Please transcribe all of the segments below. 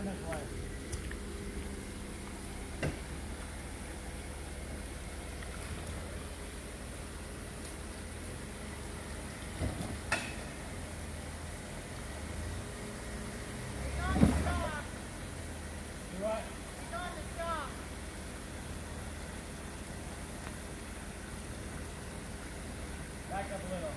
Back up a little.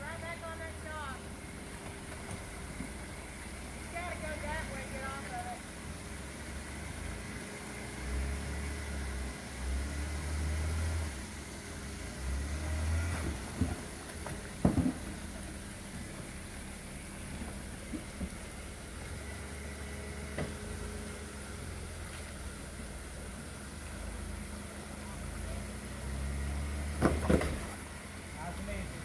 Right back on that shop. You gotta go that way, get off of it. Nice and easy.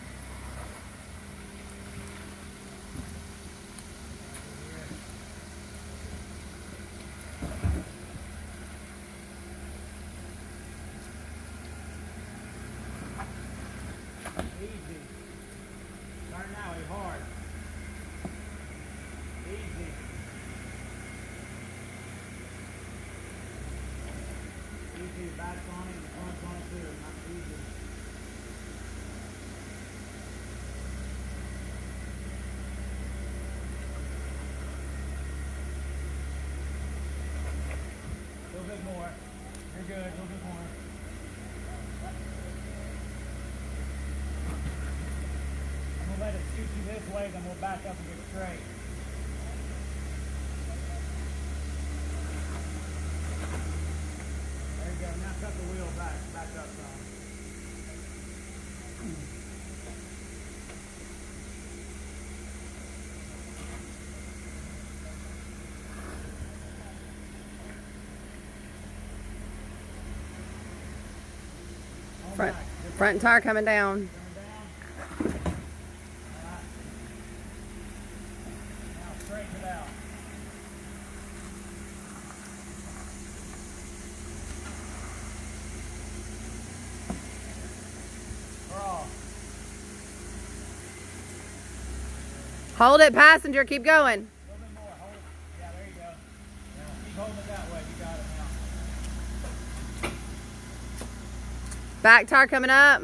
Easy. Turn that way hard. Easy. Easy, back on it, the front on it not easy. A little bit more. You're good, a little bit more. I'm gonna let it scoot you this way, then we'll back up and get straight. There you go. Now cut the wheel back, back up some. Hold Front. Front tire coming down. Hold it, passenger. Keep going. A little bit more. Hold it. Yeah, there you go. Yeah, keep holding it that way. You got it now. Back tire coming up.